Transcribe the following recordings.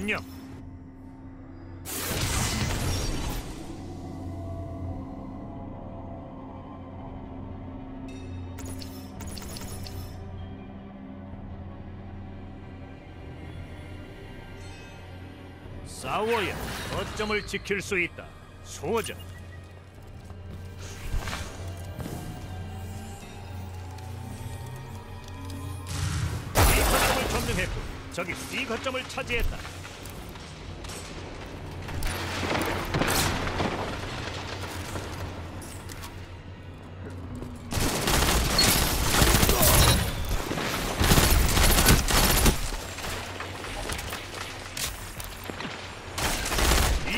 점령. 싸워야 거점을 지킬 수 있다. 소전. B 거점을 점령했고 적이 C 거점을 차지했다.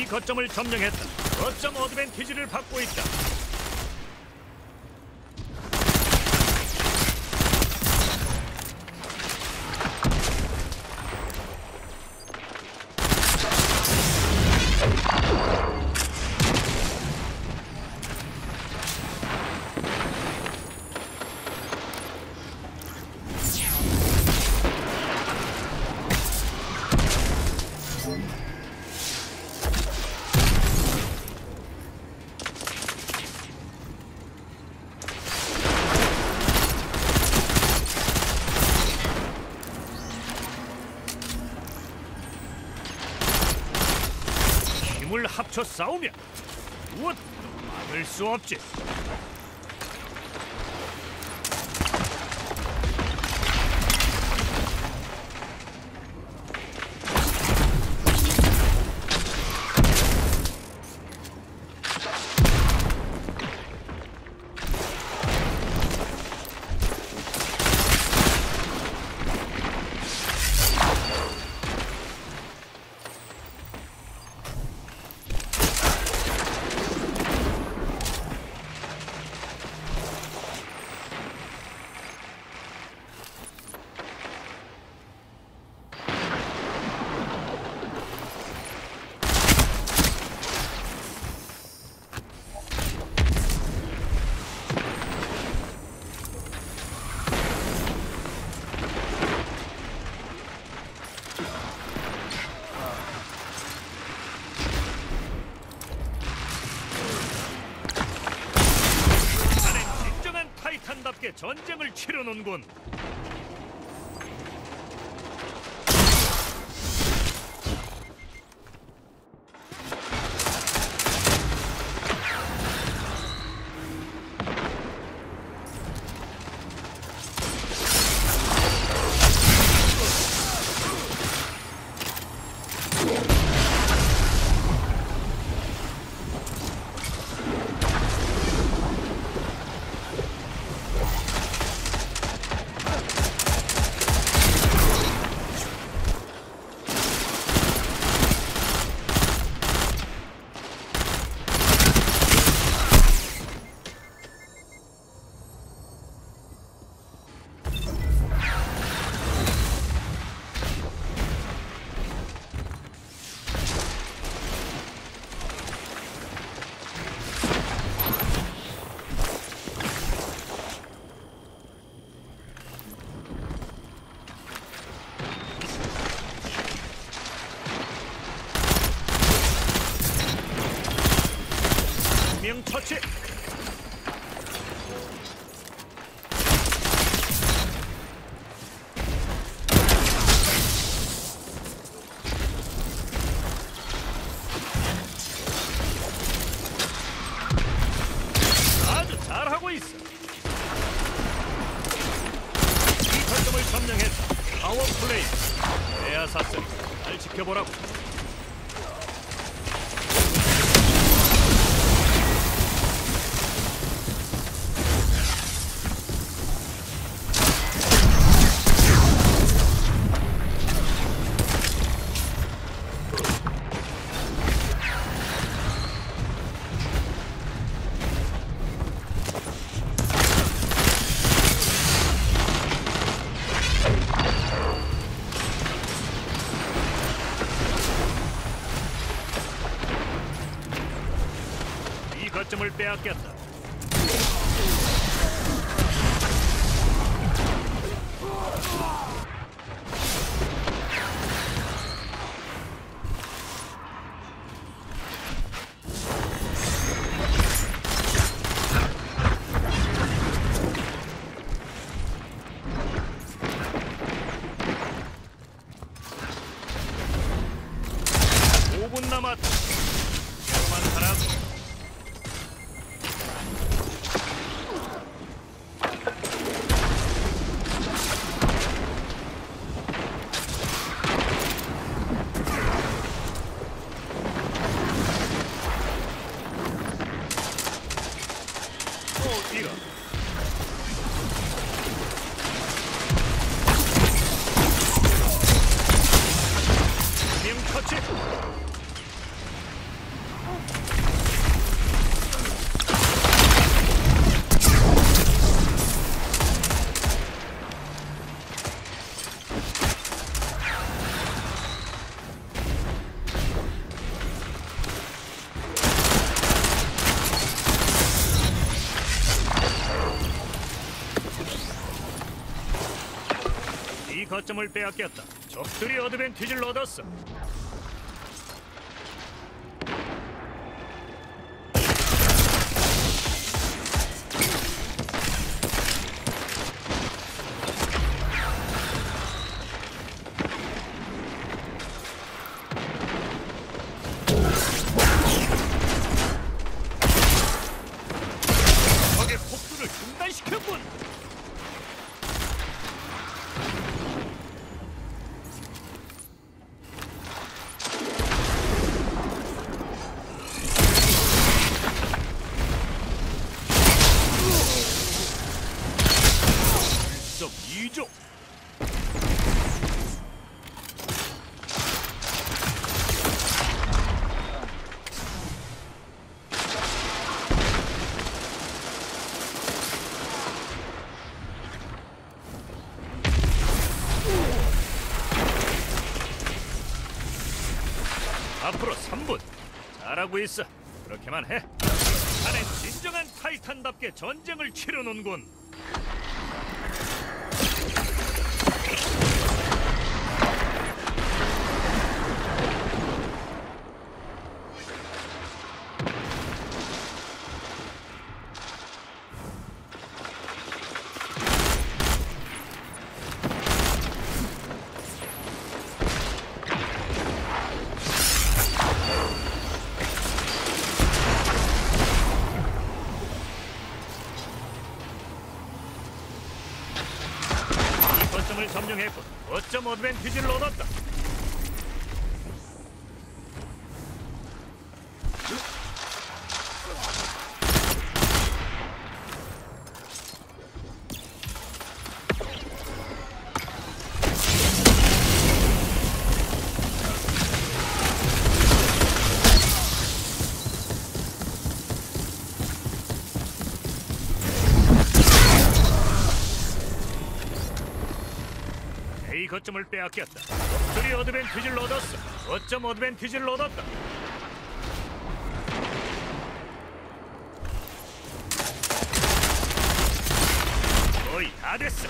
이 거점을 점령했다. 거점 어드밴티지를 받고 있다. 합쳐 싸우면 무엇 막을 수 없지. 전쟁을 치르는군. 점령했다. 파워 플레이. 에아사스. 잘 지켜보라고. 거점을 빼앗겼다. 거점을 빼앗겼다. 적들이 어드밴티지를 얻었어. 이조. 앞으로 3분. 잘하고 있어. 그렇게만 해. 자넨 진정한 타이탄답게 전쟁을 치르는군. 거점 어드밴티지 거점을 빼앗겼다. 적들이 어드밴티지를 얻었어. 거점 어드밴티지를 얻었다. 거의 다 됐어.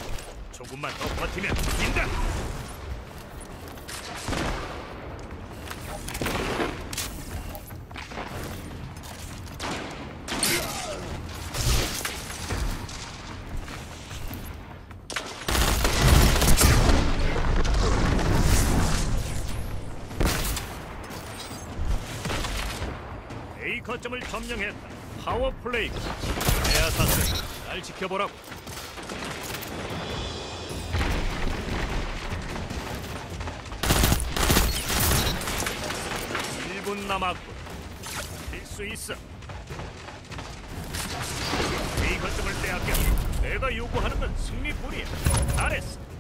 조금만 더 버티면 이긴다. 거점을 점령했다. 파워 플레이. 에아사스, 날 지켜보라고. 일분 남았군. 할수 있어. A 거점을 빼앗겼. 내가 요구하는 건 승리뿐이야. 잘했어.